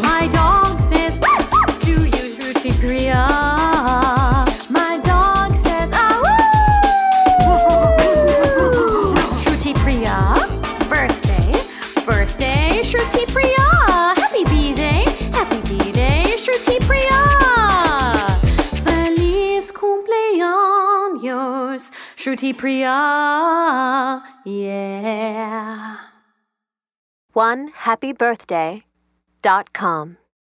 My dog says, do you Priya? My dog says! Ah, Shruthi Priya, birthday, birthday, Shruthi Priya. Happy happy Shruthi Priya. Feliz cumpleaños, Shruthi Priya. Yeah com.